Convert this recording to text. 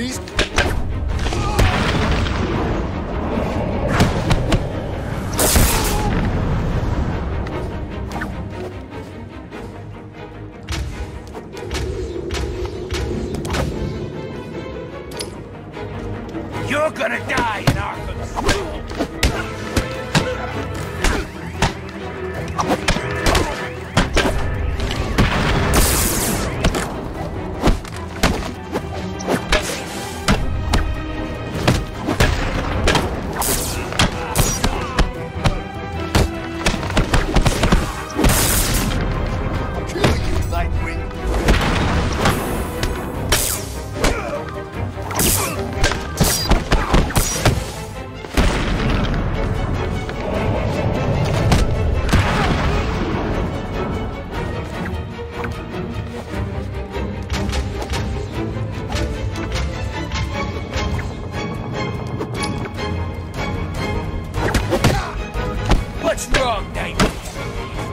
beast. You're gonna die in Arkham strong, Knight.